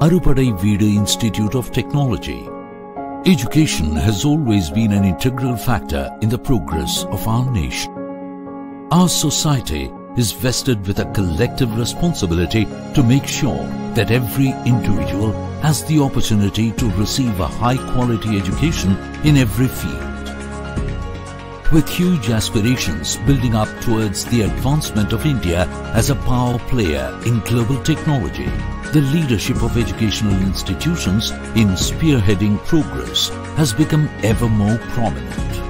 Arupadai Veedu Institute of Technology. Education has always been an integral factor in the progress of our nation. Our society is vested with a collective responsibility to make sure that every individual has the opportunity to receive a high quality education in every field. With huge aspirations building up towards the advancement of India as a power player in global technology, the leadership of educational institutions in spearheading progress has become ever more prominent.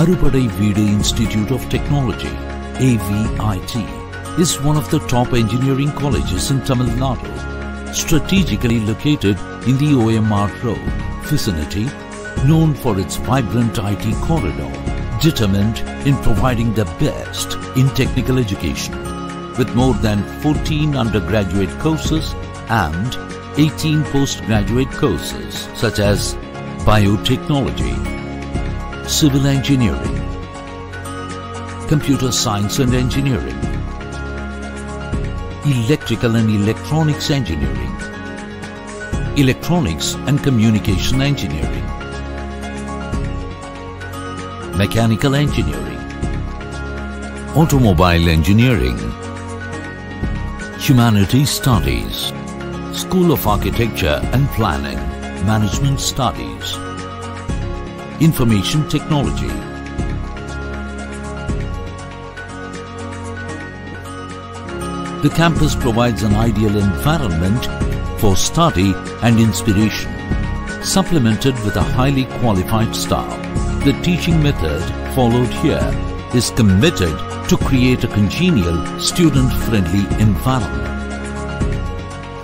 Arupadai Veedu Institute of Technology, AVIT, is one of the top engineering colleges in Tamil Nadu, strategically located in the OMR Road vicinity, known for its vibrant IT corridor, determined in providing the best in technical education, with more than 14 undergraduate courses and 18 postgraduate courses such as biotechnology, civil engineering, computer science and engineering, electrical and electronics engineering, electronics and communication engineering, mechanical engineering, automobile engineering, humanities studies, School of Architecture and Planning, Management Studies, Information Technology. The campus provides an ideal environment for study and inspiration, supplemented with a highly qualified staff. The teaching method followed here is committed to create a congenial, student-friendly environment.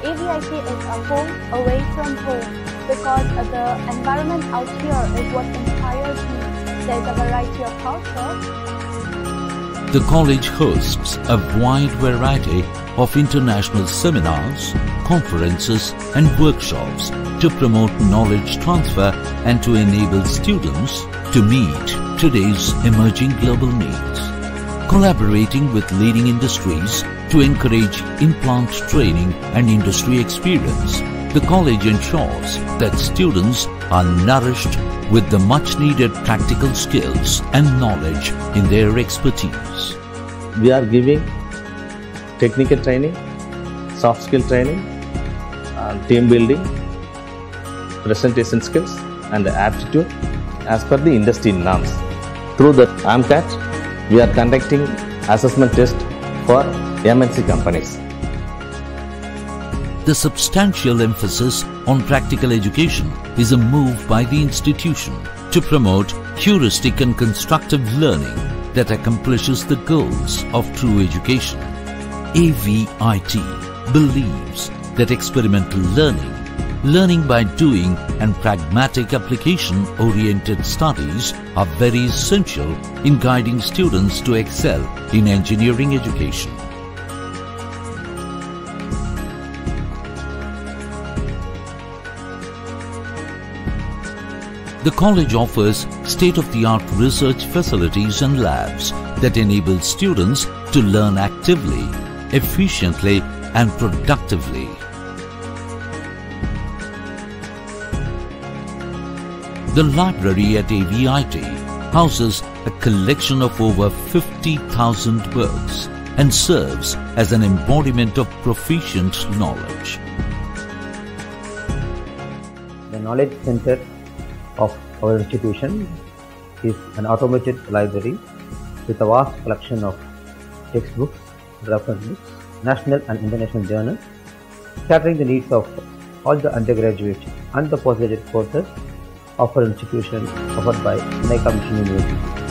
AVIT is a home away from home because the environment out here is what inspires me. There is a variety of culture. The college hosts a wide variety of international seminars, conferences and workshops to promote knowledge transfer and to enable students to meet today's emerging global needs. Collaborating with leading industries to encourage implant training and industry experience, the college ensures that students are nourished with the much needed practical skills and knowledge in their expertise. we are giving technical training, soft skill training, team building, presentation skills, and aptitude as per the industry norms. Through the AMCAT, we are conducting assessment test for MNC companies. The substantial emphasis on practical education is a move by the institution to promote heuristic and constructive learning that accomplishes the goals of true education. AVIT believes that experimental learning, learning by doing and pragmatic application oriented studies are very essential in guiding students to excel in engineering education. The college offers state-of-the-art research facilities and labs that enable students to learn actively, efficiently and productively. The library at AVIT houses a collection of over 50,000 books and serves as an embodiment of proficient knowledge. The Knowledge Center of our institution is an automated library with a vast collection of textbooks, reference books, national and international journals, catering the needs of all the undergraduate and the postgraduate courses of our institution offered by Vinayaka Mission University.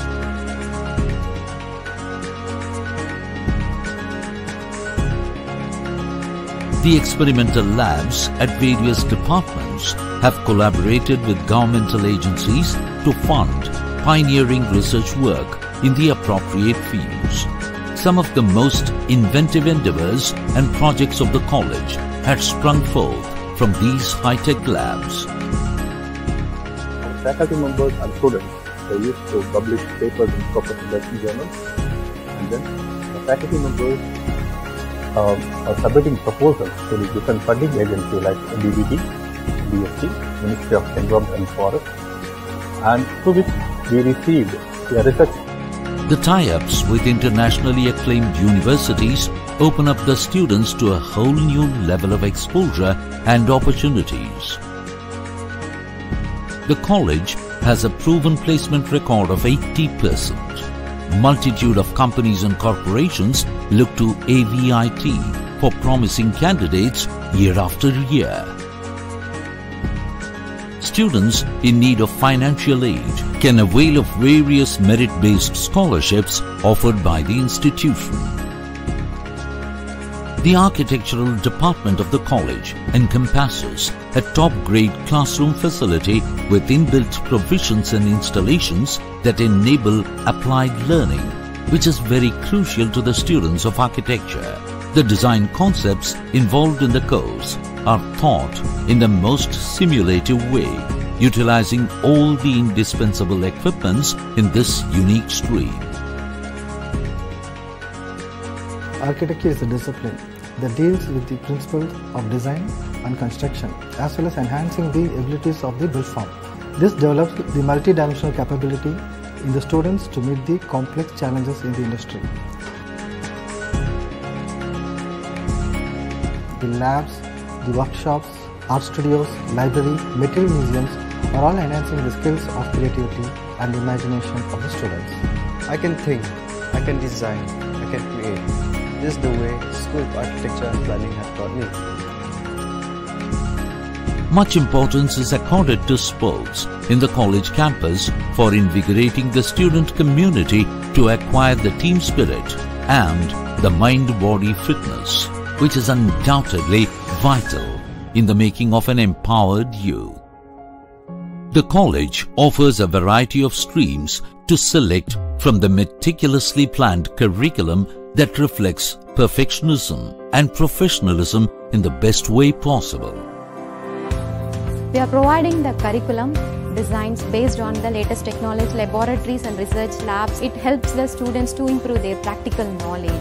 The experimental labs at various departments have collaborated with governmental agencies to fund pioneering research work in the appropriate fields. Some of the most inventive endeavors and projects of the college had sprung forth from these high-tech labs. faculty members and students they used to publish papers in corporate journals and then the faculty members are uh, submitting proposals to the different funding agencies like DBT, DST, Ministry of Environment and Forest and through which we received a research The tie-ups with internationally acclaimed universities open up the students to a whole new level of exposure and opportunities. The college has a proven placement record of 80%. Multitude of companies and corporations look to AVIT for promising candidates year after year. Students in need of financial aid can avail of various merit-based scholarships offered by the institution. The architectural department of the college encompasses a top-grade classroom facility with inbuilt provisions and installations that enable applied learning, which is very crucial to the students of architecture. The design concepts involved in the course are taught in the most simulative way, utilizing all the indispensable equipments in this unique stream. Architecture is a discipline that deals with the principles of design and construction as well as enhancing the abilities of the built form. This develops the multi-dimensional capability in the students to meet the complex challenges in the industry. The labs, the workshops, art studios, library, material museums are all enhancing the skills of creativity and imagination of the students. I can think, I can design, I can create. This is the way School of Architecture and Planning have taught me. Much importance is accorded to sports in the college campus for invigorating the student community to acquire the team spirit and the mind-body fitness, which is undoubtedly vital in the making of an empowered youth. The college offers a variety of streams to select from the meticulously planned curriculum that reflects perfectionism and professionalism in the best way possible. We are providing the curriculum designs based on the latest technology, laboratories and research labs. It helps the students to improve their practical knowledge.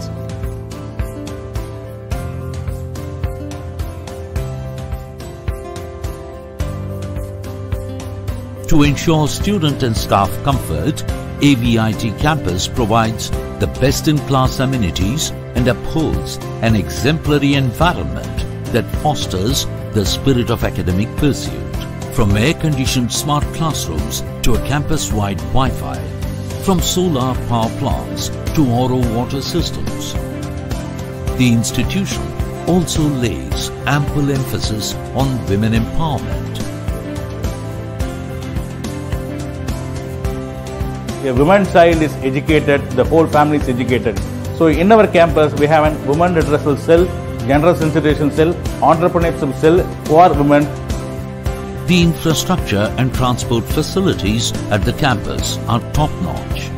To ensure student and staff comfort, AVIT campus provides the best-in-class amenities and upholds an exemplary environment that fosters the spirit of academic pursuit. From air-conditioned smart classrooms to a campus-wide Wi-Fi, from solar power plants to RO water systems. The institution also lays ample emphasis on women empowerment. a woman child is educated, the whole family is educated. So in our campus, we have a women redressal cell, gender sensitization cell, entrepreneurship cell for women. The infrastructure and transport facilities at the campus are top-notch.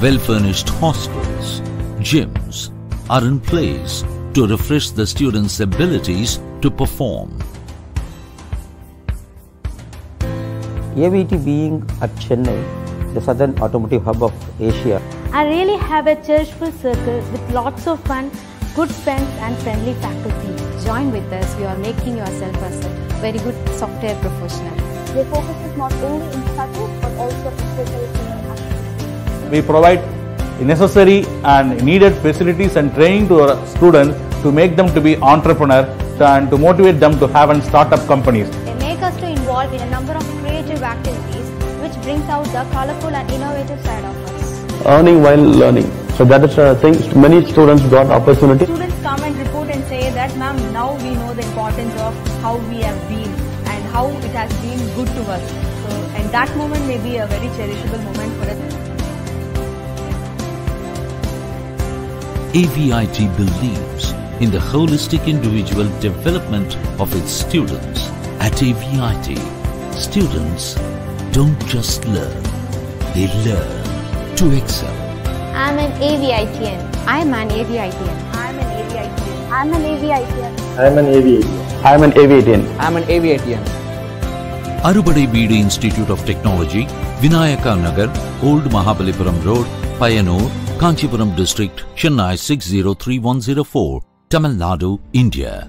Well-furnished hostels, gyms are in place to refresh the students' abilities to perform. AVT being at Chennai, the southern automotive hub of Asia, I really have a churchful circle with lots of fun, good friends and friendly faculty. Join with us. You are making yourself as a very good software professional. Their focus is not only in studies but also in curricular activities. We provide necessary and needed facilities and training to our students to make them to be entrepreneurs and to motivate them to have and start up companies. They make us to involve in a number of creative activities which brings out the colorful and innovative side of us. earning while learning. So that is uh, a thing. Many students got opportunity. Students come and report and say that ma'am now we know the importance of how we have been and how it has been good to us. So and that moment may be a very cherishable moment for us. AVIT believes in the holistic individual development of its students. At AVIT, students don't just learn, they learn to excel. I'm an AVITN. I'm an AVITN. I am an I'm an AVITN. I am an aviator. I am an aviator. I am an aviator. Arupadai Veedu Institute of Technology, Vinayaka Nagar, Old Mahabalipuram Road, Payanur, Kanchipuram District, Chennai 603104, Tamil Nadu, India.